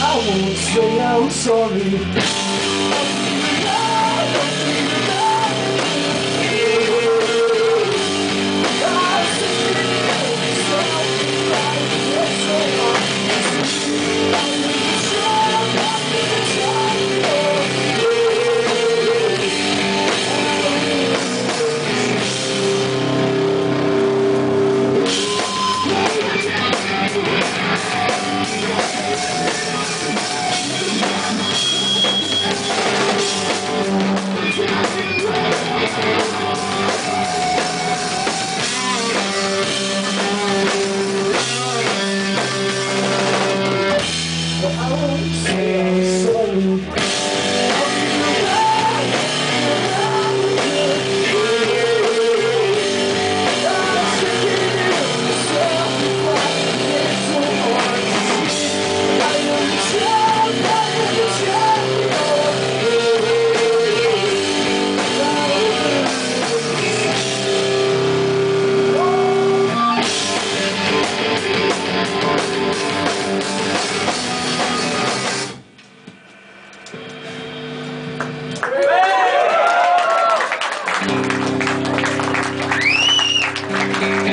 I won't say I'm sorry. Absolute.